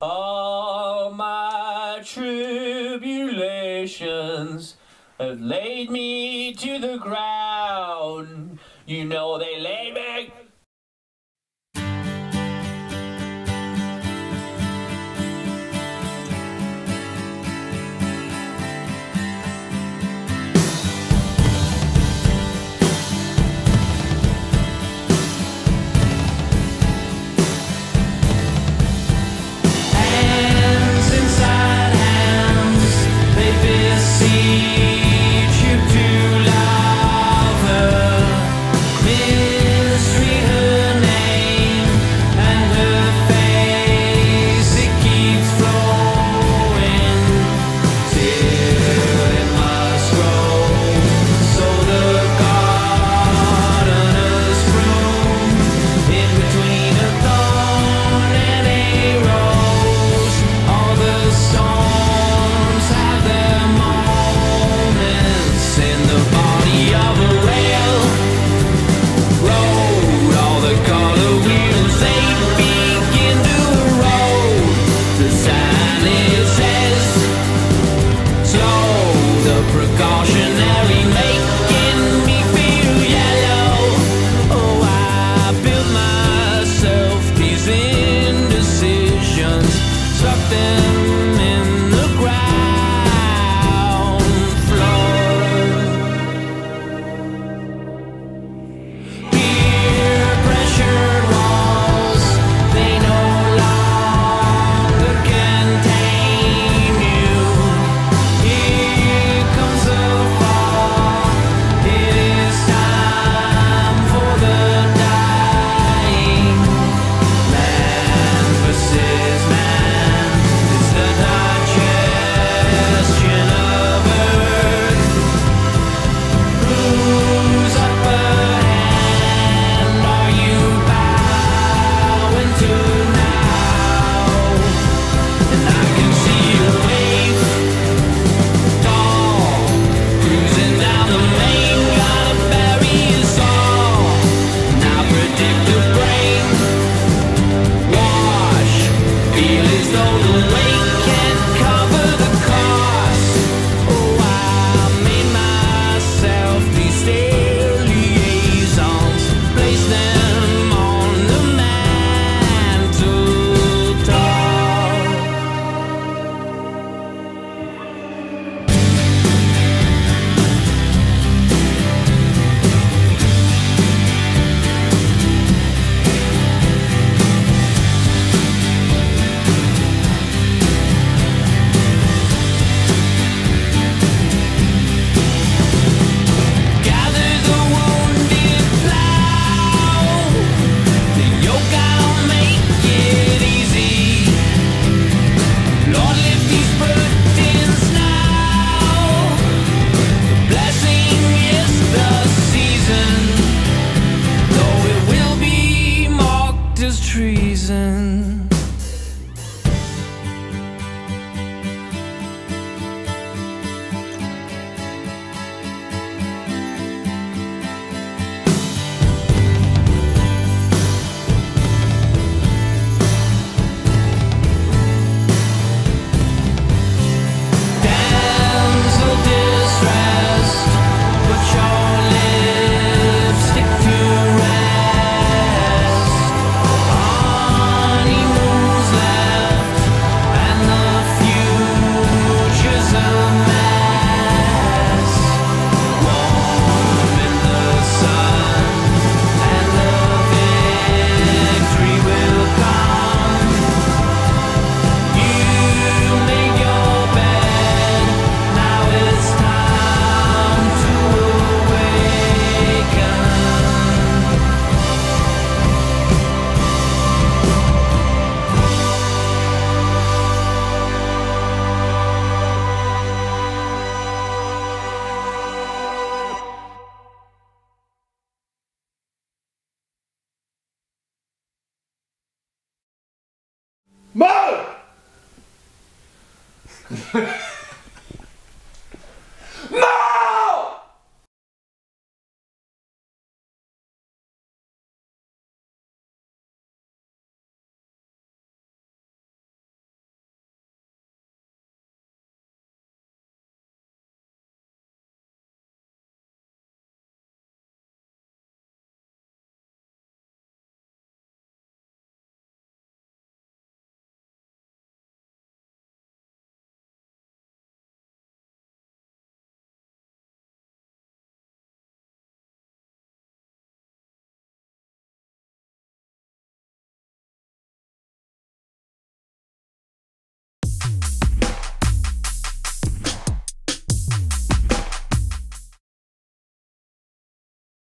All my tribulations have laid me to the ground. You know they lay me assim. know Mo!